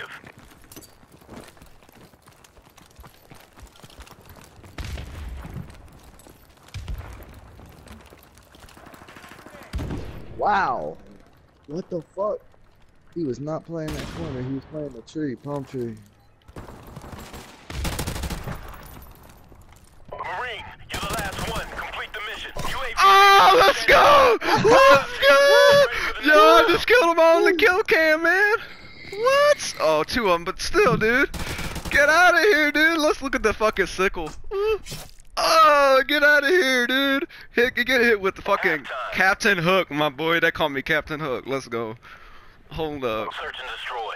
objective. Wow. What the fuck? He was not playing that corner. He was playing the tree, palm tree. Marine, you're the last one. Complete the mission. UAV. Oh, ah, let's go! Let's go! Yo, I just killed them all in the kill cam, man. Oh, two of them, but still, dude. Get out of here, dude. Let's look at the fucking sickle. Oh, get out of here, dude. Hit, get hit with the fucking Captain Hook, my boy. They call me Captain Hook. Let's go. Hold up. Search and destroy.